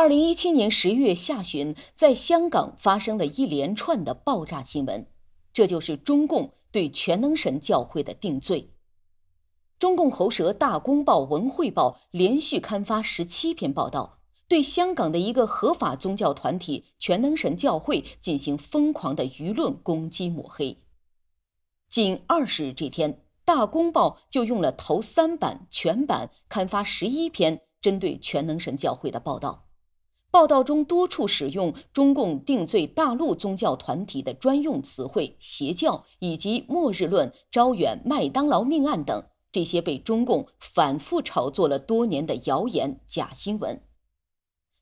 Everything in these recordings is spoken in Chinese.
二零一七年十月下旬，在香港发生了一连串的爆炸新闻，这就是中共对全能神教会的定罪。中共喉舌《大公报》《文汇报》连续刊发十七篇报道，对香港的一个合法宗教团体全能神教会进行疯狂的舆论攻击抹黑。仅二十日这天，《大公报》就用了头三版全版刊发十一篇针对全能神教会的报道。报道中多处使用中共定罪大陆宗教团体的专用词汇“邪教”以及“末日论”“招远”“麦当劳命案”等这些被中共反复炒作了多年的谣言假新闻。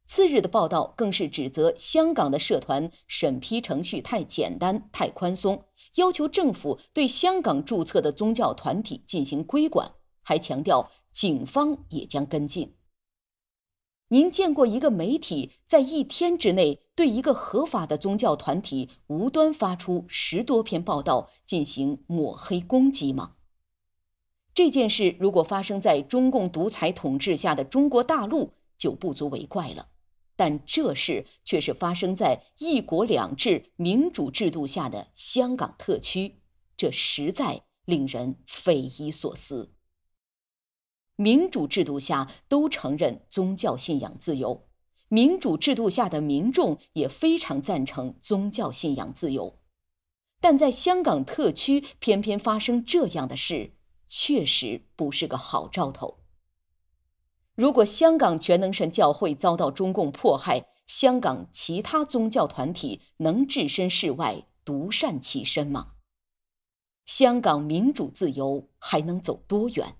次日的报道更是指责香港的社团审批程序太简单、太宽松，要求政府对香港注册的宗教团体进行规管，还强调警方也将跟进。您见过一个媒体在一天之内对一个合法的宗教团体无端发出十多篇报道进行抹黑攻击吗？这件事如果发生在中共独裁统治下的中国大陆就不足为怪了，但这事却是发生在一国两制民主制度下的香港特区，这实在令人匪夷所思。民主制度下都承认宗教信仰自由，民主制度下的民众也非常赞成宗教信仰自由，但在香港特区偏偏发生这样的事，确实不是个好兆头。如果香港全能神教会遭到中共迫害，香港其他宗教团体能置身事外独善其身吗？香港民主自由还能走多远？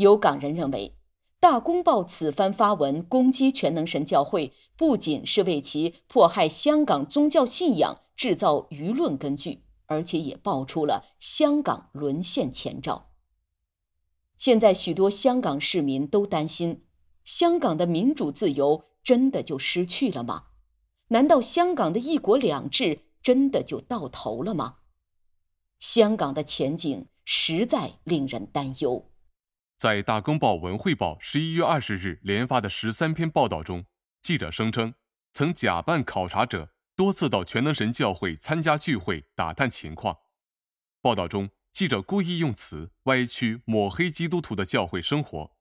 有港人认为，《大公报》此番发文攻击全能神教会，不仅是为其迫害香港宗教信仰制造舆论根据，而且也爆出了香港沦陷前兆。现在，许多香港市民都担心，香港的民主自由真的就失去了吗？难道香港的一国两制真的就到头了吗？香港的前景实在令人担忧。在《大公报》《文汇报》十一月二十日连发的十三篇报道中，记者声称曾假扮考察者，多次到全能神教会参加聚会打探情况。报道中，记者故意用词歪曲抹黑基督徒的教会生活，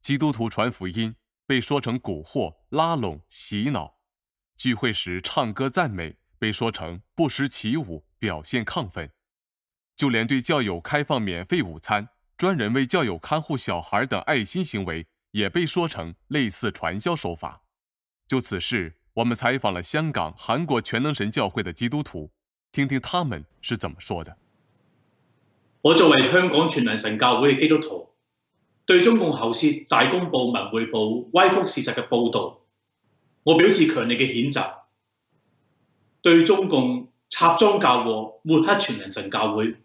基督徒传福音被说成蛊惑、拉拢、洗脑；聚会时唱歌赞美被说成不时起舞、表现亢奋；就连对教友开放免费午餐。专人为教友看护小孩等爱心行为也被说成类似传销手法。就此事，我们采访了香港、韩国全能神教会的基督徒，听听他们是怎么说的。我作为香港全能神教会嘅基督徒，对中共喉舌《大公报》《文汇报》歪曲事实嘅报道，我表示强烈嘅谴责。对中共插庄教和抹黑全能神教会。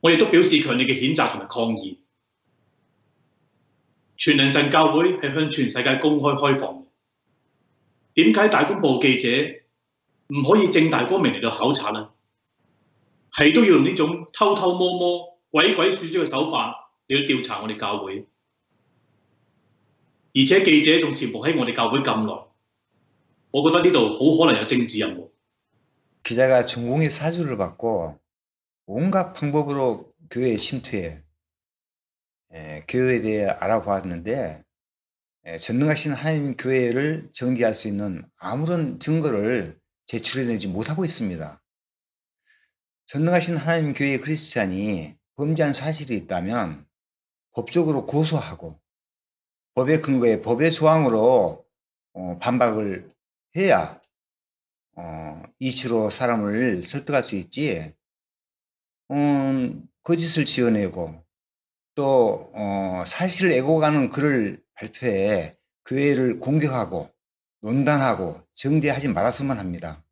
我亦都表示强烈嘅谴责同埋抗议。全能神教会系向全世界公开开放嘅，点解大公报记者唔可以正大光明嚟到考察呢？系都要用呢种偷偷摸摸、鬼鬼祟祟嘅手法嚟到调查我哋教会，而且记者仲潜伏喺我哋教会咁耐，我觉得呢度好可能有政治任务。기자가전공의사주를받고 온갖 방법으로 교회에 침투해 에, 교회에 대해 알아보았는데 에, 전능하신 하나님 교회를 정리할 수 있는 아무런 증거를 제출해내지 못하고 있습니다. 전능하신 하나님 교회 크리스찬이 범죄한 사실이 있다면 법적으로 고소하고 법의 근거에 법의 조항으로 어, 반박을 해야 어, 이치로 사람을 설득할 수 있지 음, 거짓을 지어내고 또 어, 사실을 애고가는 글을 발표해 교회를 공격하고 논단하고 정죄하지 말았으면 합니다.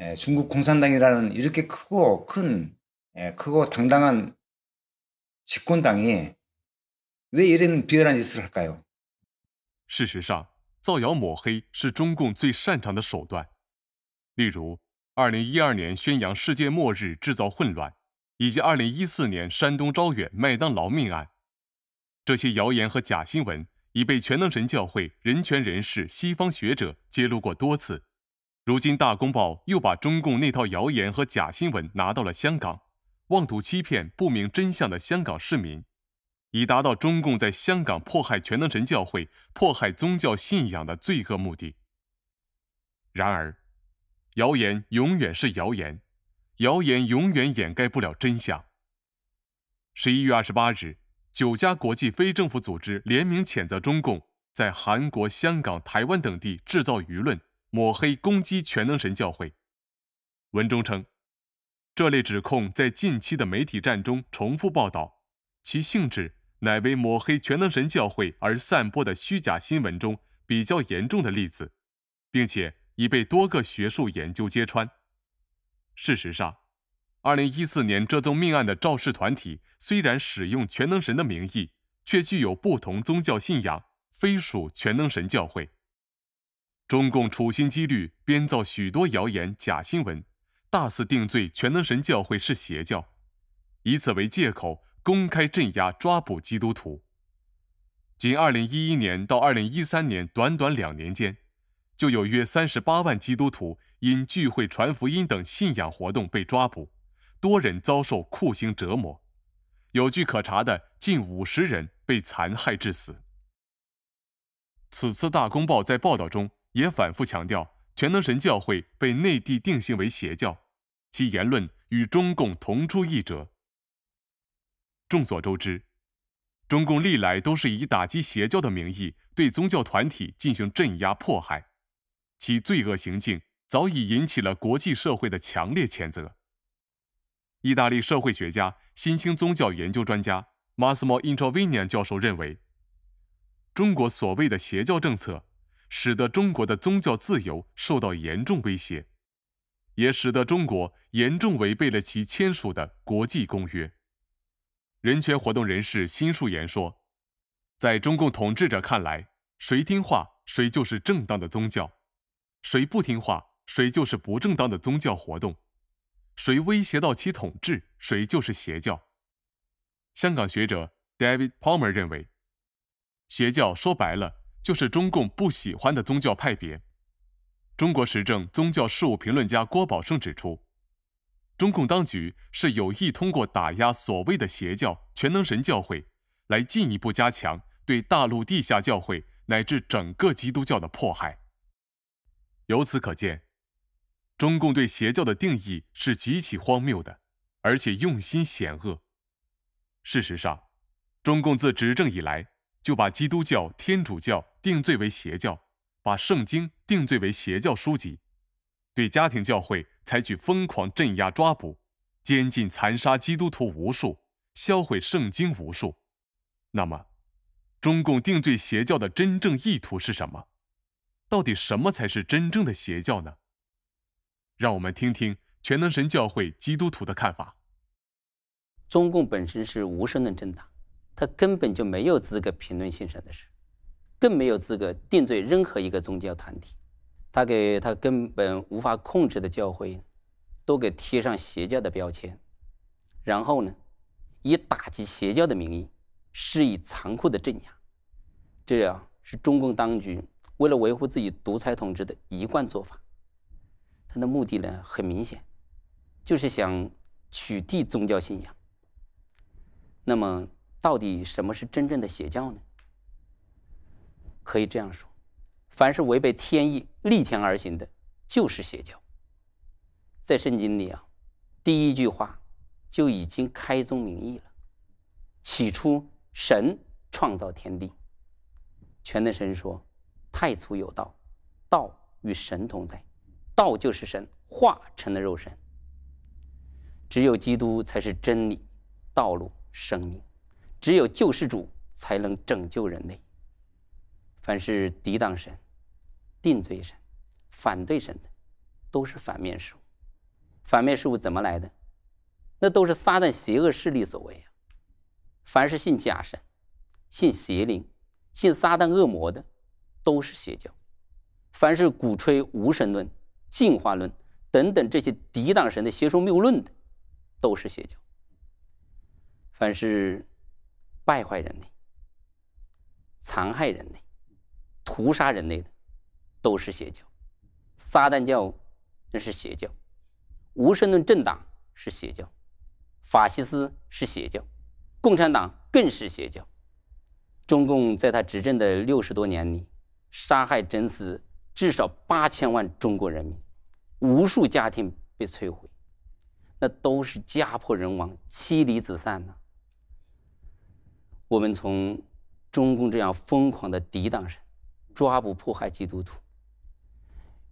예, 중국 공산당이라는 이렇게 크고 큰 예, 크고 당당한 집권당이 왜 이런 비열한 짓을 할까요? 事实上，造谣抹黑是中共最擅长的手段。例如， 二零一二年宣扬世界末日制造混乱，以及二零一四年山东招远麦当劳命案，这些谣言和假新闻已被全能神教会人权人士、西方学者揭露过多次。如今，《大公报》又把中共那套谣言和假新闻拿到了香港，妄图欺骗不明真相的香港市民，以达到中共在香港迫害全能神教会、迫害宗教信仰的罪恶目的。然而，谣言永远是谣言，谣言永远掩盖不了真相。十一月二十八日。九家国际非政府组织联名谴责中共在韩国、香港、台湾等地制造舆论，抹黑、攻击全能神教会。文中称，这类指控在近期的媒体战中重复报道，其性质乃为抹黑全能神教会而散播的虚假新闻中比较严重的例子，并且已被多个学术研究揭穿。事实上，二零一四年这宗命案的肇事团体虽然使用全能神的名义，却具有不同宗教信仰，非属全能神教会。中共处心积虑编造许多谣言、假新闻，大肆定罪全能神教会是邪教，以此为借口公开镇压、抓捕基督徒。仅二零一一年到二零一三年短短两年间，就有约三十八万基督徒因聚会、传福音等信仰活动被抓捕。多人遭受酷刑折磨，有据可查的近五十人被残害致死。此次《大公报》在报道中也反复强调，全能神教会被内地定性为邪教，其言论与中共同出一辙。众所周知，中共历来都是以打击邪教的名义对宗教团体进行镇压迫害，其罪恶行径早已引起了国际社会的强烈谴责。意大利社会学家、新兴宗教研究专家 Massimo Introvinian 教授认为，中国所谓的邪教政策，使得中国的宗教自由受到严重威胁，也使得中国严重违背了其签署的国际公约。人权活动人士辛树岩说，在中共统治者看来，谁听话，谁就是正当的宗教；谁不听话，谁就是不正当的宗教活动。谁威胁到其统治，谁就是邪教。香港学者 David Palmer 认为，邪教说白了就是中共不喜欢的宗教派别。中国时政宗教事务评论家郭宝胜指出，中共当局是有意通过打压所谓的邪教全能神教会，来进一步加强对大陆地下教会乃至整个基督教的迫害。由此可见。中共对邪教的定义是极其荒谬的，而且用心险恶。事实上，中共自执政以来，就把基督教、天主教定罪为邪教，把圣经定罪为邪教书籍，对家庭教会采取疯狂镇压、抓捕、监禁、残杀基督徒无数，销毁圣经无数。那么，中共定罪邪教的真正意图是什么？到底什么才是真正的邪教呢？让我们听听全能神教会基督徒的看法。中共本身是无神论政党，他根本就没有资格评论信神的事，更没有资格定罪任何一个宗教团体。他给他根本无法控制的教会，都给贴上邪教的标签，然后呢，以打击邪教的名义，施以残酷的镇压。这样是中共当局为了维护自己独裁统治的一贯做法。他的目的呢，很明显，就是想取缔宗教信仰。那么，到底什么是真正的邪教呢？可以这样说：，凡是违背天意、逆天而行的，就是邪教。在圣经里啊，第一句话就已经开宗明义了：，起初，神创造天地。全能神说：“太初有道，道与神同在。”道就是神化成了肉身，只有基督才是真理、道路、生命，只有救世主才能拯救人类。凡是抵挡神、定罪神、反对神的，都是反面事物。反面事物怎么来的？那都是撒旦邪恶势力所为啊！凡是信假神、信邪灵、信撒旦恶魔的，都是邪教。凡是鼓吹无神论，进化论等等这些抵挡神的邪说谬论的，都是邪教。凡是败坏人类、残害人类、屠杀人类的，都是邪教。撒旦教那是邪教，无神论政党是邪教，法西斯是邪教，共产党更是邪教。中共在他执政的六十多年里，杀害整死至少八千万中国人民，无数家庭被摧毁，那都是家破人亡、妻离子散呐。我们从中共这样疯狂的抵挡神、抓捕迫害基督徒，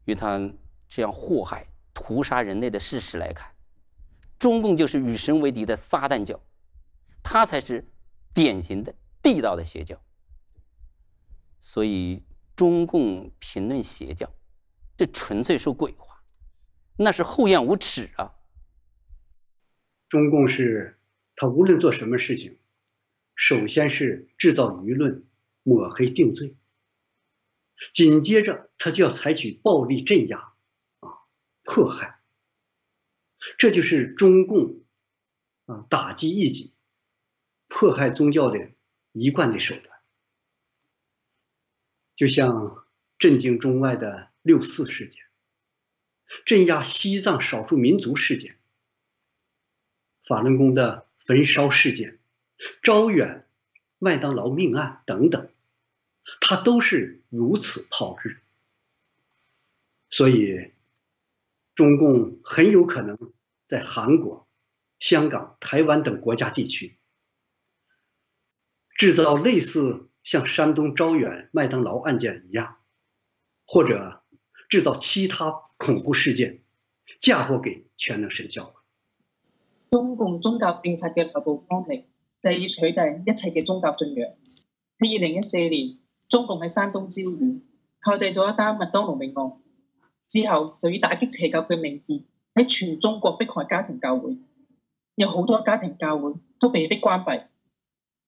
与他这样祸害、屠杀人类的事实来看，中共就是与神为敌的撒旦教，他才是典型的。地道的邪教，所以中共评论邪教，这纯粹说鬼话，那是厚颜无耻啊！中共是他无论做什么事情，首先是制造舆论、抹黑定罪，紧接着他就要采取暴力镇压、啊迫害，这就是中共啊打击异己、迫害宗教的。一贯的手段，就像震惊中外的六四事件，镇压西藏少数民族事件，法轮功的焚烧事件，招远麦当劳命案等等，他都是如此炮制。所以，中共很有可能在韩国、香港、台湾等国家地区。制造类似像山东招远麦当劳案件一样，或者制造其他恐怖事件，嫁祸给全能神教。中共宗教政策嘅头部方式就係要取締一切嘅宗教信仰。喺二零一四年，中共喺山東招遠構製咗一單麥當勞命案，之後就以打擊邪教嘅名義喺全中國迫害家庭教會，有好多家庭教會都被迫關閉。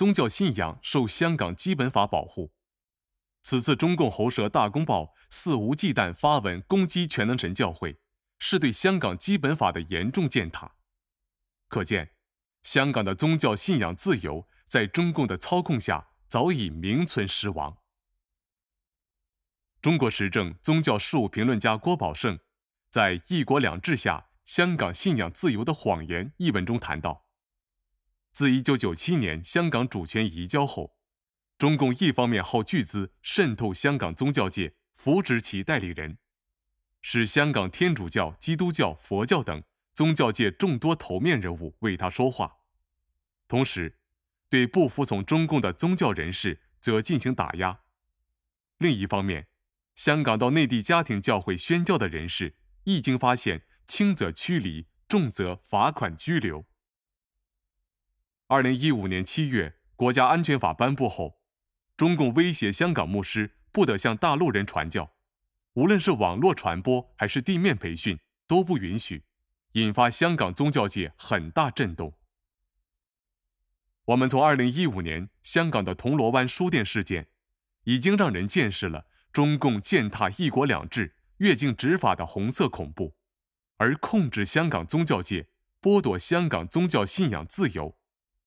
宗教信仰受香港基本法保护。此次中共喉舌大公报肆无忌惮发文攻击全能神教会，是对香港基本法的严重践踏。可见，香港的宗教信仰自由在中共的操控下早已名存实亡。中国时政宗教事务评论家郭宝胜在《一国两制下香港信仰自由的谎言》一文中谈到。自一九九七年香港主权移交后，中共一方面耗巨资渗透香港宗教界，扶植其代理人，使香港天主教、基督教、佛教等宗教界众多头面人物为他说话；同时，对不服从中共的宗教人士则进行打压。另一方面，香港到内地家庭教会宣教的人士，一经发现，轻则驱离，重则罚款拘留。二零一五年七月，国家安全法颁布后，中共威胁香港牧师不得向大陆人传教，无论是网络传播还是地面培训都不允许，引发香港宗教界很大震动。我们从二零一五年香港的铜锣湾书店事件，已经让人见识了中共践踏一国两制、越境执法的红色恐怖，而控制香港宗教界、剥夺香港宗教信仰自由。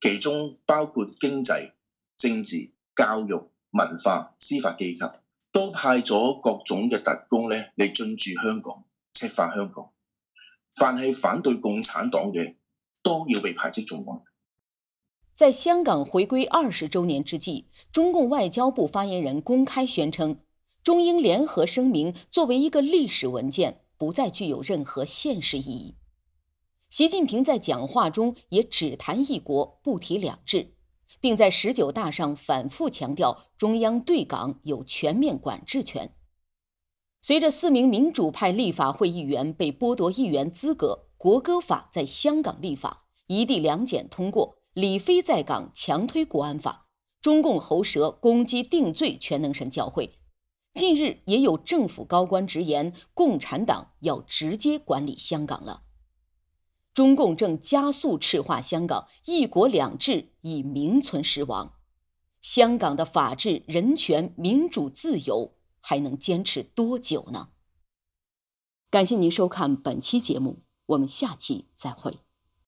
其中包括經濟、政治、教育、文化、司法機構，都派咗各種嘅特工咧嚟進駐香港，赤化香港。凡係反對共產黨嘅，都要被排斥在外。在香港回歸二十週年之際，中共外交部發言人公開宣稱，中英联合声明作为一个历史文件，不再具有任何现实意义。习近平在讲话中也只谈一国，不提两制，并在十九大上反复强调中央对港有全面管制权。随着四名民主派立法会议员被剥夺议员资格，国歌法在香港立法，一地两检通过，李飞在港强推国安法，中共喉舌攻击定罪全能神教会。近日也有政府高官直言，共产党要直接管理香港了。中共正加速赤化香港，一国两制已名存实亡。香港的法治、人权、民主、自由还能坚持多久呢？感谢您收看本期节目，我们下期再会。